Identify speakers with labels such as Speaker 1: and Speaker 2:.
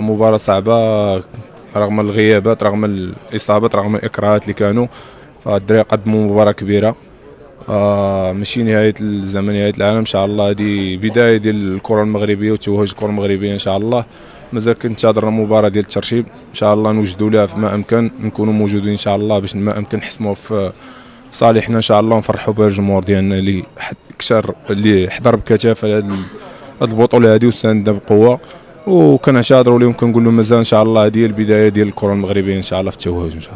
Speaker 1: مباراة صعبة رغم الغيابات رغم الإصابات رغم الإكراهات اللي كانوا. فالدراري قدموا مباراة كبيرة. آه ماشي نهاية الزمن نهاية العالم. إن شاء الله هذه بداية ديال الكرة المغربية وتوهج الكرة المغربية إن شاء الله. مازال كنتظر المباراة ديال الترشيب. إن شاء الله نوجدوا لها فيما أمكن. نكونوا موجودين إن شاء الله باش ما أمكن نحسموا في صالحنا. إن شاء الله ونفرحوا بها الجمهور ديالنا اللي كسر اللي حضر بكثافة لهاد ال- هاد البطولة هادي وساندنا بقوة وكنعتذروا لهم كنقول لهم مازال إن شاء الله هذه البداية ديال الكره المغربية إن شاء الله في التوهج إن شاء الله.